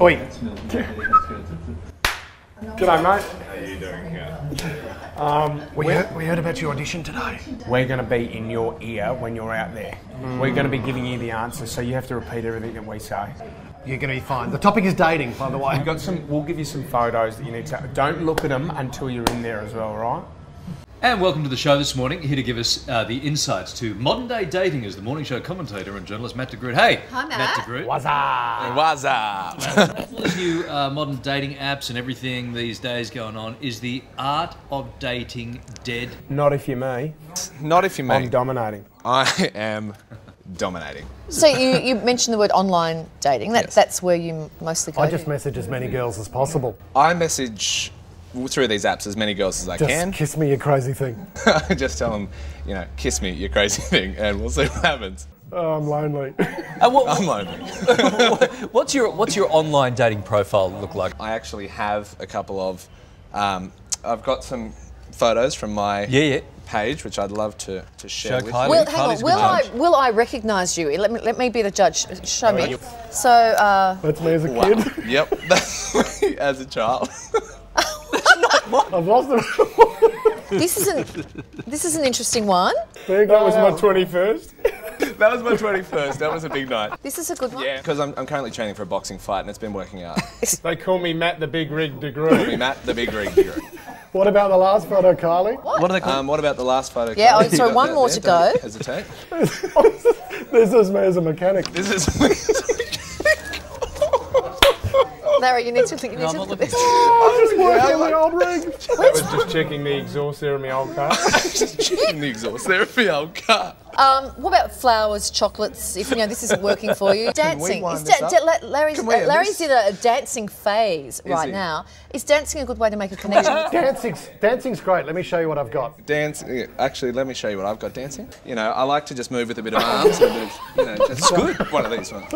Oi. G'day, mate. How are you doing? Yeah. Um, We heard, we heard about your audition today. we're going to be in your ear when you're out there. We're going to be giving you the answers, so you have to repeat everything that we say. You're going to be fine. The topic is dating, by the way. We've got some. We'll give you some photos that you need to. Don't look at them until you're in there as well, right? And welcome to the show this morning. Here to give us uh, the insights to modern day dating is the morning show commentator and journalist Matt DeGroot. Hey, Hi, Matt. DeGroot. What's up? What's up? All these new uh, modern dating apps and everything these days going on. Is the art of dating dead? Not if you're me. Not if you may. I'm dominating. I am dominating. So you, you mentioned the word online dating. That, Yes. That's where you mostly go. I just message as many girls as possible. I message through these apps as many girls as I Just can. kiss me, you crazy thing. Just tell them, you know, kiss me, you crazy thing, and we'll see what happens. Oh, I'm lonely. Uh, what, I'm lonely. what's your What's your online dating profile look like? I actually have a couple of. Um, I've got some photos from my Yeah, yeah. page, which I'd love to, to share Show with Kylie. you. Will, hang on. Kylie's a Will I judge. will I recognise you? Let me let me be the judge. Show me. So uh, That's me as a Wow. kid. Yep, that's me as a child. I've lost it. this is an this is an interesting one. That was my 21st. that was my 21st. That was a big night. This is a good one. Yeah, because I'm, I'm currently training for a boxing fight and it's been working out. They call me Matt the Big Rig Me, Degree. Matt, the big rig digger. What about the last photo, Carly? What are they called? Um, what about the last photo? Yeah, Kylie? oh, You sorry, one more there? to Don't go. Hesitate. This is me as a mechanic. This is. Larry, you need to think you need I'm to not look looking. at this. I'm just working on the old rig. I was just checking the exhaust there in my old car. in the exhaust there for your car. Um, what about flowers, chocolates? If you know this isn't working for you, dancing. wind Is this da- up? da- Larry's, Can we uh, Larry's in a, a dancing phase right he? now. Is dancing a good way to make a connection? Dancing's, dancing's great. Let me show you what I've got. Dance. Actually, let me show you what I've got dancing. You know, I like to just move with a bit of arms and a bit of, you know, just good. One of these ones.